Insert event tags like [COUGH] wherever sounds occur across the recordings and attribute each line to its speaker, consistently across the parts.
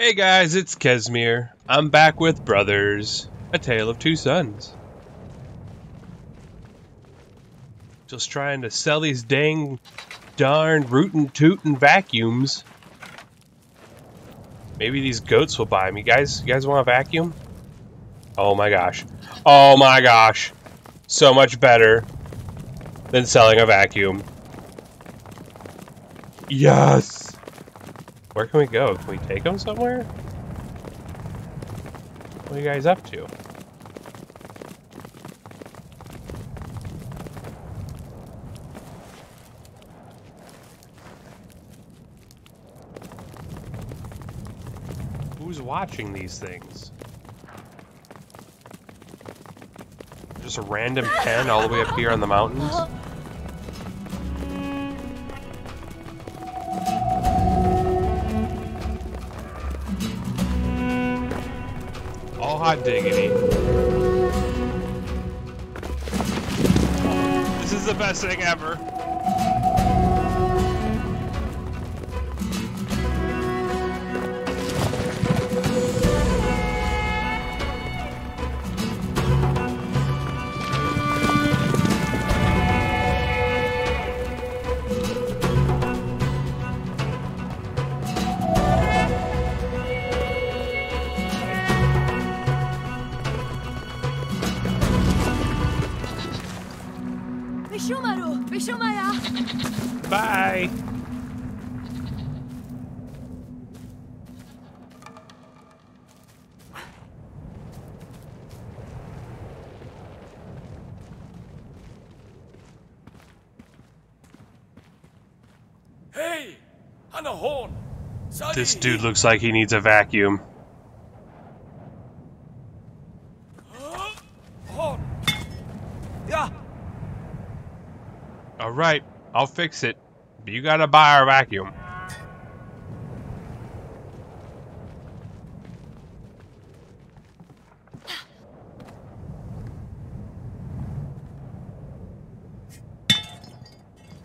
Speaker 1: Hey guys, it's Kezmir. I'm back with Brothers, A Tale of Two Sons. Just trying to sell these dang darn rootin' tootin' vacuums. Maybe these goats will buy me. Guys, you guys want a vacuum? Oh my gosh. Oh my gosh. So much better than selling a vacuum. Yes! Where can we go? Can we take them somewhere? What are you guys up to? Who's watching these things? Just a random pen all the way up here on the mountains? Diggity. This is the best thing ever. Bye.
Speaker 2: Hey! On the horn!
Speaker 1: This dude looks like he needs a vacuum.
Speaker 2: Horn! Yeah!
Speaker 1: Alright, I'll fix it. But you gotta buy our vacuum.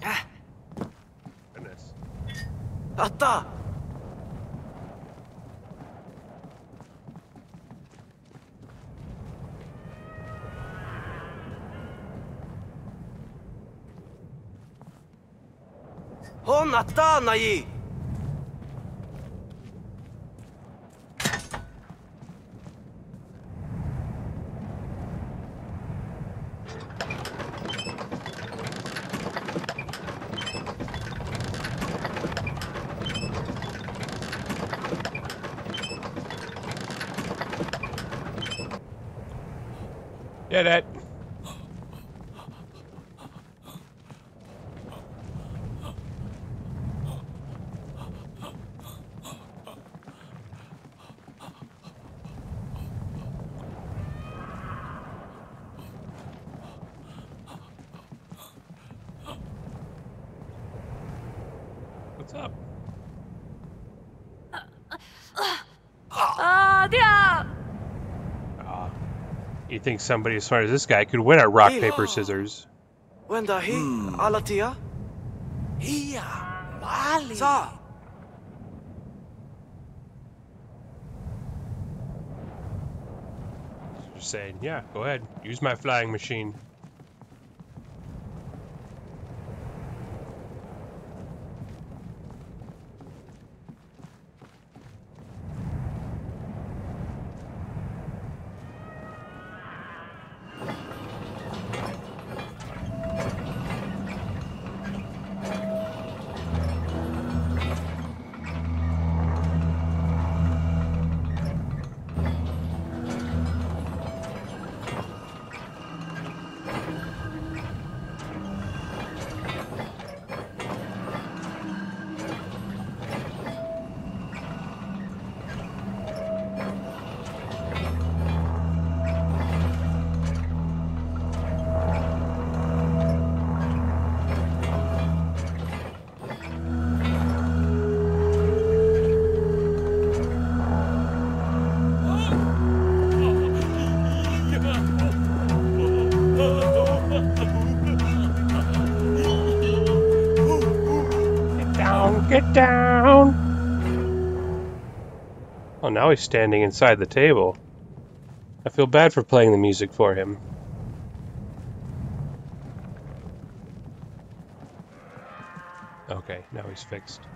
Speaker 1: Ah. Goodness.
Speaker 2: あ った本あ
Speaker 1: up?
Speaker 3: Uh, yeah.
Speaker 1: Uh, you think somebody as smart as this guy could win at rock, paper,
Speaker 2: oh. scissors? Wendahi, hmm. alatia?
Speaker 4: He mali.
Speaker 2: Sa.
Speaker 1: Just saying, yeah, go ahead. Use my flying machine. Oh, now he's standing inside the table. I feel bad for playing the music for him. Okay, now he's fixed.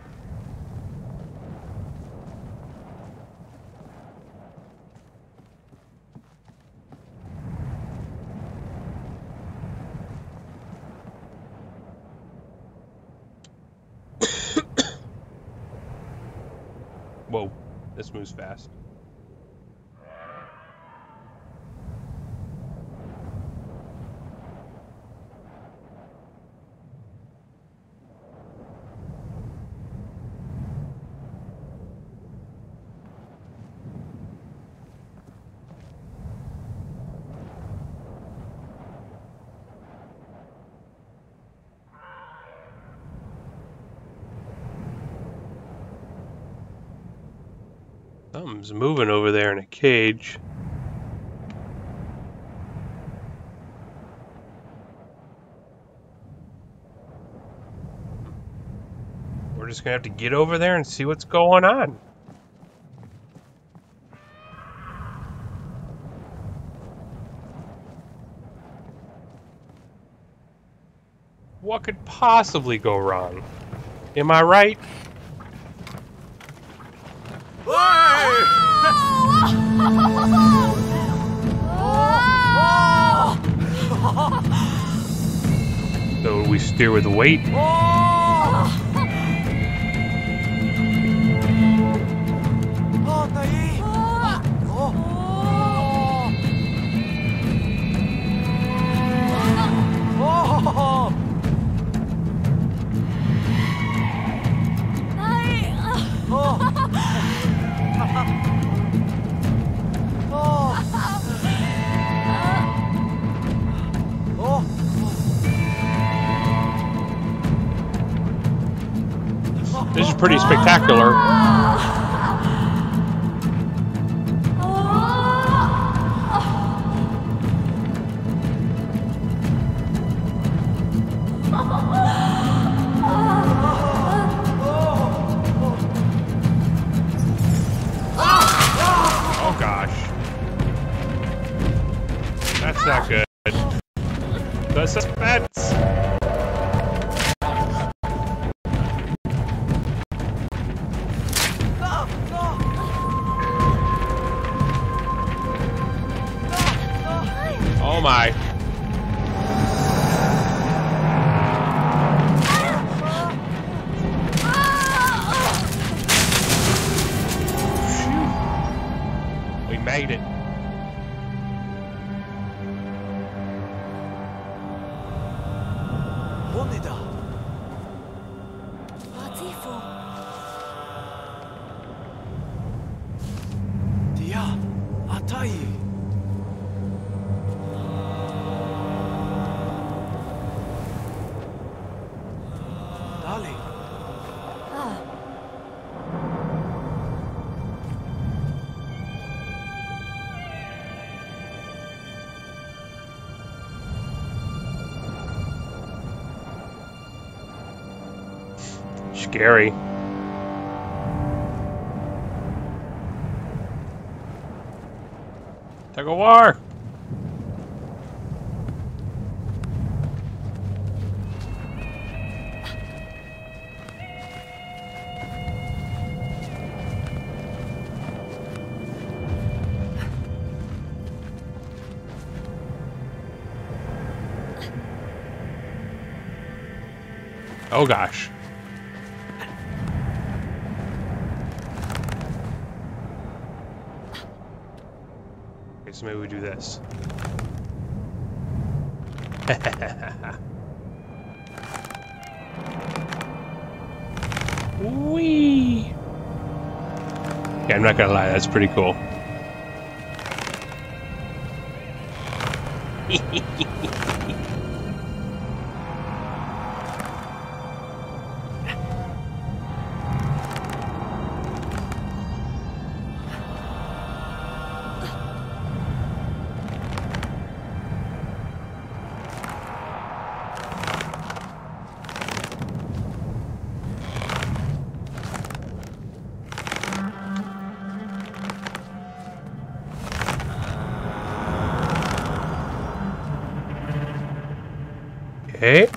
Speaker 1: This moves fast. Something's moving over there in a cage. We're just gonna have to get over there and see what's going on. What could possibly go wrong? Am I right? Steer with weight.
Speaker 2: Oh,
Speaker 1: pretty spectacular. 入る。モネだ。ディ
Speaker 2: ア、アタイ。
Speaker 1: Scary. Tug of war. Oh gosh. So maybe we do this. [LAUGHS] Wee. Yeah, I'm not gonna lie, that's pretty cool. [LAUGHS] Okay.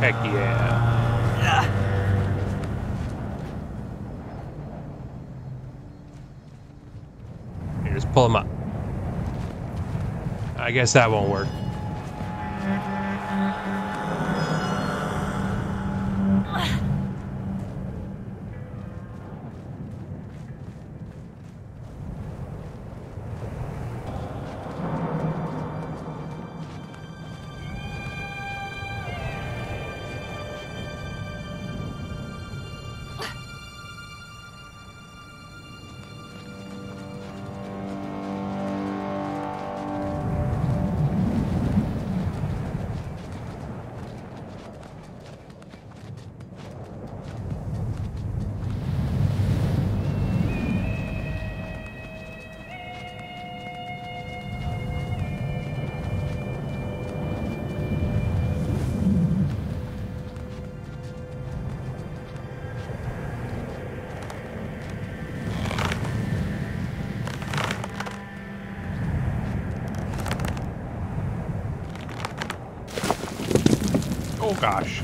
Speaker 1: Heck yeah. Here, just pull him up. I guess that won't work. Oh gosh.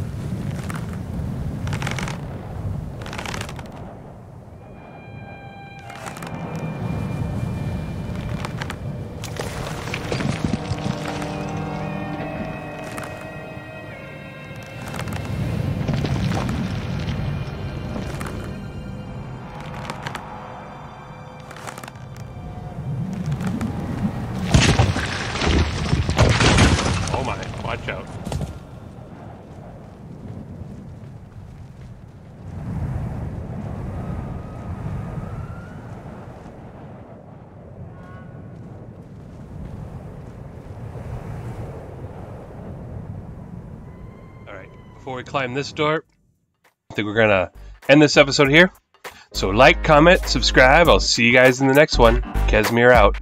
Speaker 1: Before we climb this door, I think we're gonna end this episode here. So like, comment, subscribe. I'll see you guys in the next one. Kezmir out.